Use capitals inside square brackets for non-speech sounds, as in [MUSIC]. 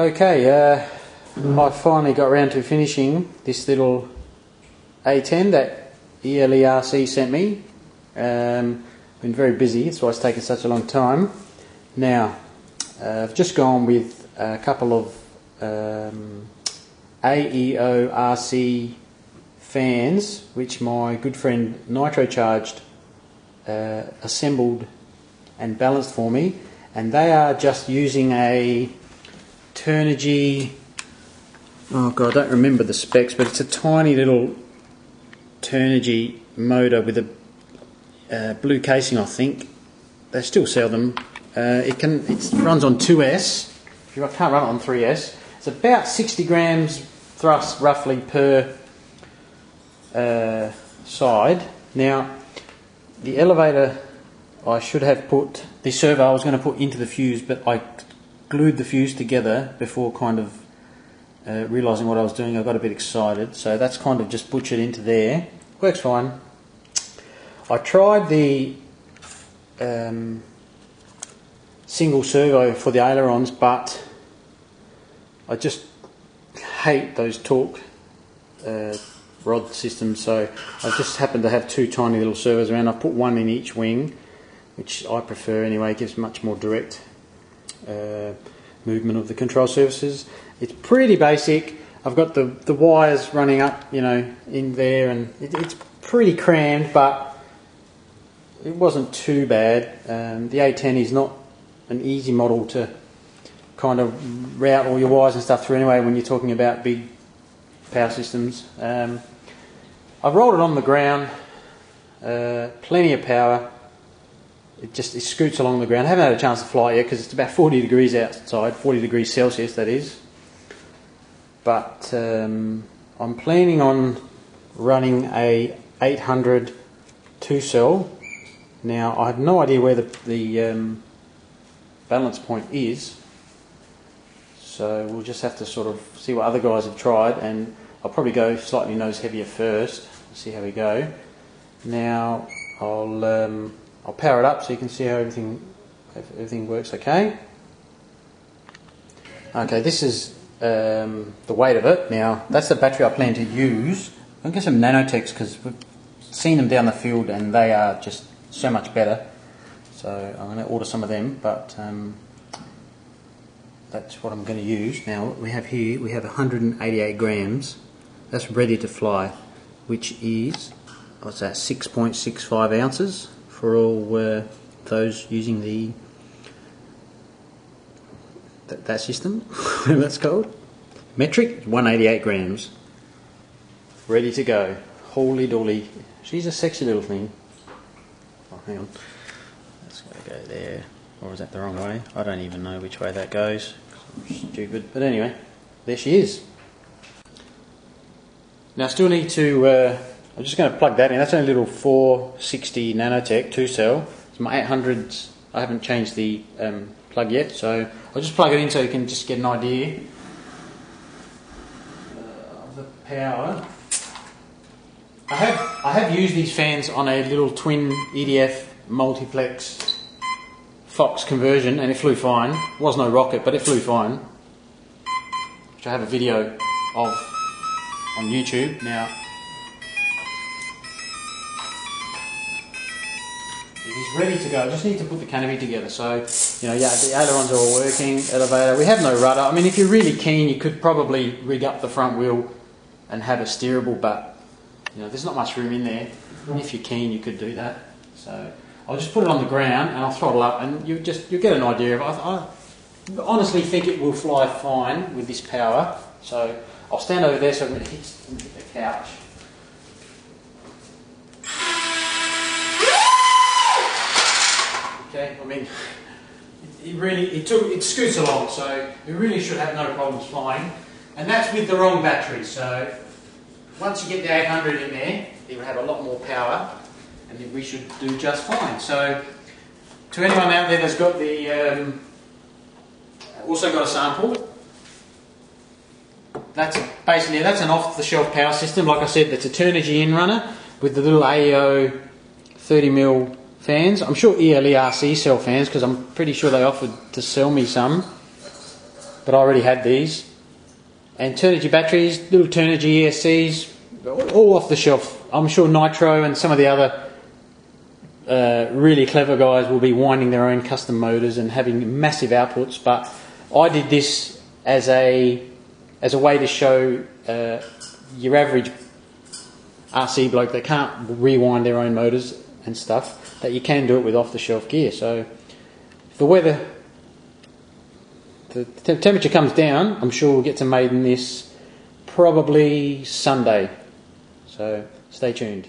Okay, uh, I finally got around to finishing this little A10 that ELERC sent me. Um, been very busy, that's why it's taken such a long time. Now, uh, I've just gone with a couple of um, AEORC fans, which my good friend Nitro Charged uh, assembled and balanced for me, and they are just using a Turnigy. Oh god, I don't remember the specs, but it's a tiny little Turnigy motor with a uh, blue casing, I think. They still sell them. Uh, it can it runs on 2S. I can't run it on 3S. It's about 60 grams thrust roughly per uh, side. Now, the elevator I should have put the servo I was going to put into the fuse, but I glued the fuse together before kind of uh, realizing what I was doing. I got a bit excited, so that's kind of just butchered into there. Works fine. I tried the um, single servo for the ailerons, but I just hate those torque uh, rod systems. So I just happened to have two tiny little servos around. I've put one in each wing, which I prefer anyway. It gives much more direct uh, movement of the control surfaces. It's pretty basic. I've got the, the wires running up, you know, in there, and it, it's pretty crammed, but it wasn't too bad. Um, the A10 is not an easy model to kind of route all your wires and stuff through anyway when you're talking about big power systems. Um, I've rolled it on the ground, uh, plenty of power. It just it scoots along the ground. I haven't had a chance to fly yet because it's about 40 degrees outside, 40 degrees Celsius that is. But um, I'm planning on running a 800 two cell. Now I have no idea where the, the um, balance point is, so we'll just have to sort of see what other guys have tried, and I'll probably go slightly nose heavier first. See how we go. Now I'll um, I'll power it up so you can see how everything everything works okay. Okay, this is um, the weight of it. Now that's the battery I plan to use. I'll get some nanotechs because we've seen them down the field and they are just so much better. So I'm going to order some of them, but um, that's what I'm going to use. Now we have here we have 188 grams. That's ready to fly, which is what's that? 6.65 ounces for all those using the that, that system, [LAUGHS] whatever that's called. Metric 188 grams, ready to go. Holy dolly, she's a sexy little thing. Oh, hang on. That's got to go there. Or is that the wrong way? I don't even know which way that goes. I'm stupid. But anyway, there she is. Now I still need to, uh, I'm just going to plug that in. That's only a little 460 nanotech, two cell. It's my 800s. I haven't changed the um, plug yet, so I'll just plug it in so you can just get an idea uh, of the power. I have I have used these fans on a little twin EDF multiplex Fox conversion, and it flew fine. It was no rocket, but it flew fine. Which I have a video of on YouTube now. It is ready to go. I just need to put the canopy together. So, you know, yeah, the ailerons are all working. Elevator. We have no rudder. I mean, if you're really keen, you could probably rig up the front wheel and have a steerable, but you know, there's not much room in there. If you're keen, you could do that. So I'll just put it on the ground and I'll throttle up, and you just you get an idea of. I, I honestly think it will fly fine with this power. So I'll stand over there so I'm hit, hit the couch. Okay, I mean, it, really it took it scoots along, so it really should have no problems flying. And that's with the wrong battery. So once you get the 800 in there, it will have a lot more power, and we should do just fine. So to anyone out there that's got the um, also got a sample. That's basically that's an off-the-shelf power system. Like I said, that's a Turnigy in runner with the little AEO 30mm fans. I'm sure ELERC sell fans because I'm pretty sure they offered to sell me some. But I already had these. And Turnigy batteries, little Turnigy ESCs, all off the shelf. I'm sure Nitro and some of the other uh, really clever guys will be winding their own custom motors and having massive outputs. But I did this as a as a way to show uh, your average RC bloke that can't rewind their own motors and stuff that you can do it with off the shelf gear. So if the weather the temperature comes down, I'm sure we'll get to maiden this probably Sunday. So stay tuned.